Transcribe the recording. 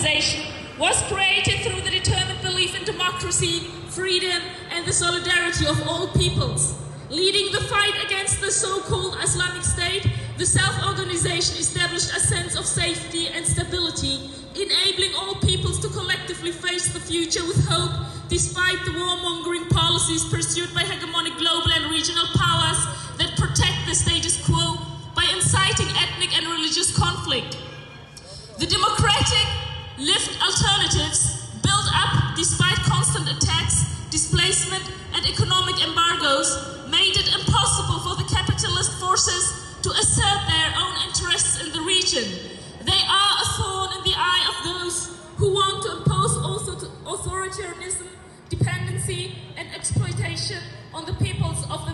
organization was created through the determined belief in democracy, freedom, and the solidarity of all peoples. Leading the fight against the so-called Islamic State, the self-organization established a sense of safety and stability, enabling all peoples to collectively face the future with hope, despite the warmongering policies pursued by hegemonic global and regional powers that protect the status quo by inciting ethnic and religious conflict. Lived alternatives built up despite constant attacks, displacement, and economic embargoes made it impossible for the capitalist forces to assert their own interests in the region. They are a thorn in the eye of those who want to impose also authoritarianism, dependency, and exploitation on the peoples of the